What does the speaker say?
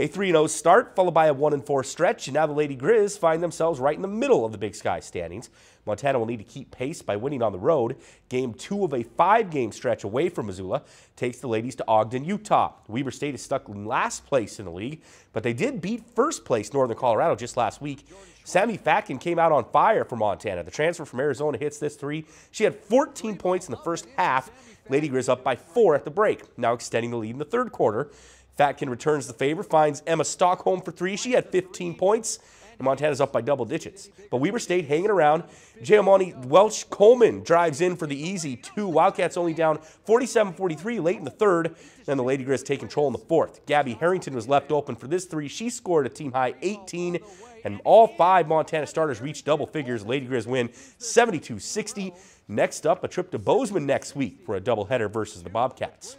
A 3-0 start followed by a 1-4 stretch, and now the Lady Griz find themselves right in the middle of the Big Sky standings. Montana will need to keep pace by winning on the road. Game two of a five-game stretch away from Missoula takes the ladies to Ogden, Utah. Weber State is stuck in last place in the league, but they did beat first place Northern Colorado just last week. Sammy Fatkin came out on fire for Montana. The transfer from Arizona hits this three. She had 14 points in the first half. Lady Griz up by four at the break, now extending the lead in the third quarter. Fatkin returns the favor, finds Emma Stockholm for three. She had 15 points, and Montana's up by double digits. But Weber State hanging around. Giamoni Welch Coleman drives in for the easy two. Wildcats only down 47 43 late in the third. Then the Lady Griz take control in the fourth. Gabby Harrington was left open for this three. She scored a team high 18, and all five Montana starters reached double figures. Lady Griz win 72 60. Next up, a trip to Bozeman next week for a doubleheader versus the Bobcats.